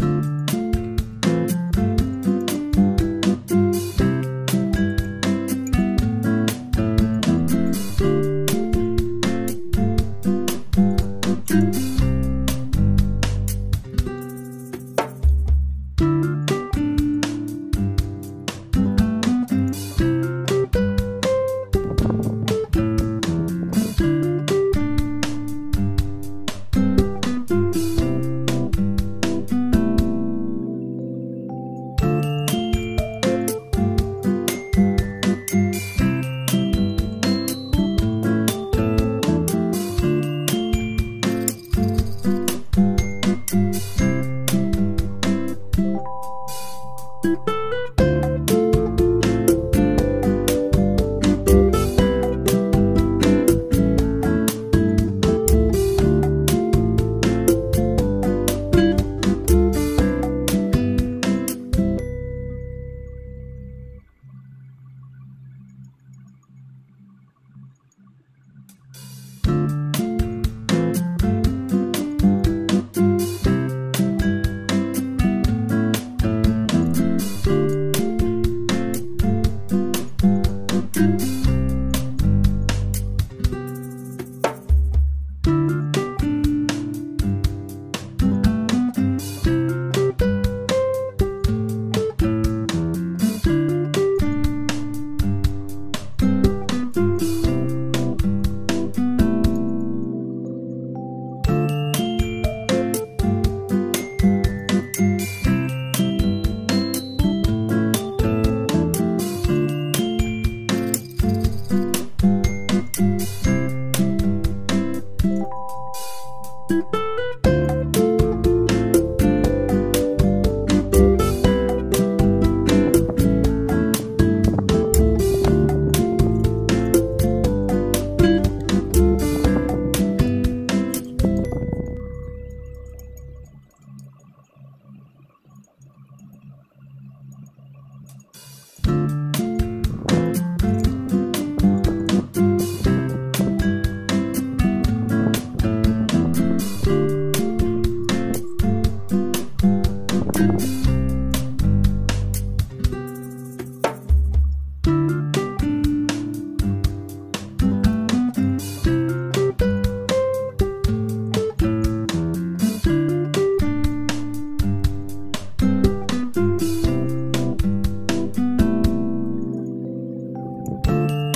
you 嗯。